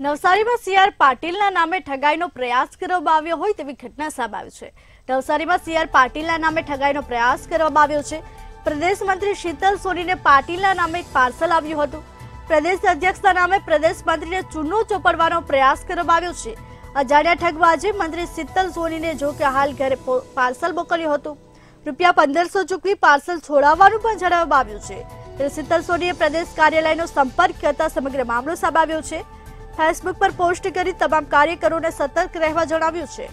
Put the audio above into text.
નવસારીમાં સીઆર પાટીલના નામે ઠગાઈનો પ્રયાસ કરવામાં આવ્યો હોય તેવી ઘટના સામે આવી છે. નવસારીમાં સીઆર પાટીલના નામે ઠગાઈનો પ્રયાસ કરવામાં આવ્યો છે. પ્રદેશ મંત્રી શીતલ સોનીને પાટીલના નામે એક પાર્સલ આવ્યું હતું. પ્રદેશ અધ્યક્ષના નામે પ્રદેશ મંત્રીને ચૂનો ચોપડવાનો પ્રયાસ કરવામાં આવ્યો છે. અજાણ્યા ઠગબાજે મંત્રી શીતલ સોનીને જો કે હાલ ઘરે પાર્સલ મોકલ્યું હતું. રૂપિયા પંદરસો ચૂકવી પાર્સલ છોડાવવાનું પણ જણાવવામાં આવ્યું છે. ત્યારે શીતલ સોનીએ પ્રદેશ કાર્યાલયનો સંપર્ક કરતા સમગ્ર મામલો સામે છે. ફેસબુક પર પોસ્ટ કરી તમામ કાર્યકરોને સતર્ક રહેવા જણાવ્યું છે.